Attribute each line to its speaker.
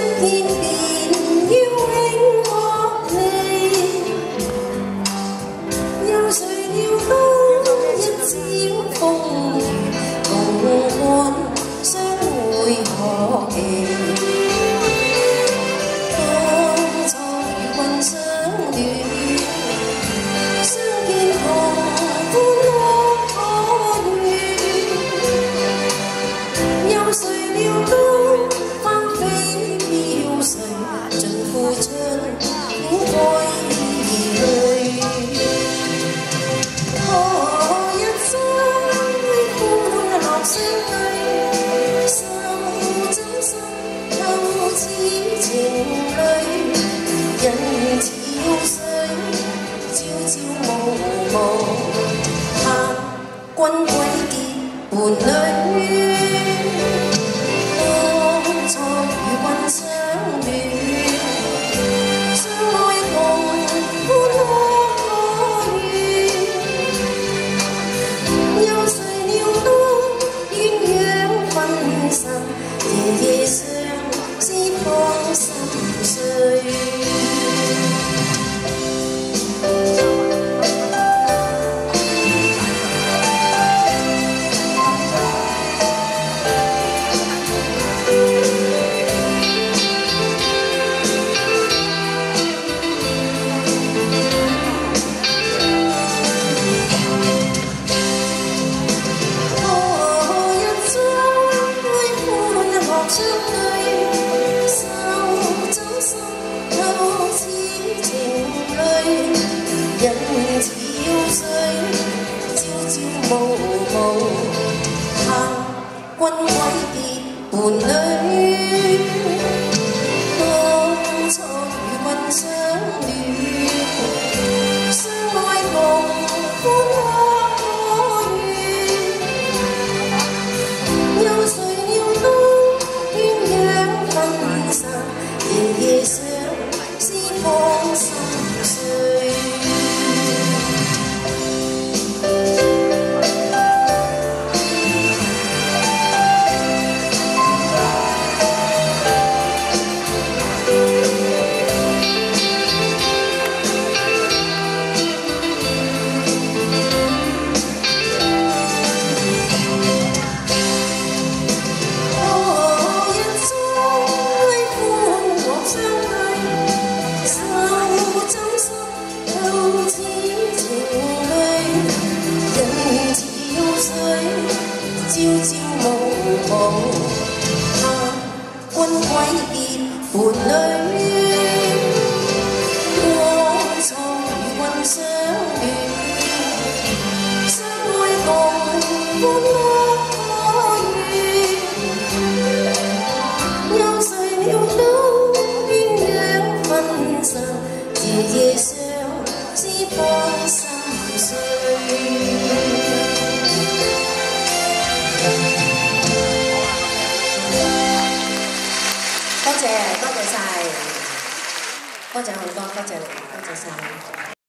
Speaker 1: Thank you. 君鬼结伴侣，君归别伴侣，朝朝暮暮，盼君鬼结伴侣。多謝，多謝晒，多謝好多，多謝你，多謝晒。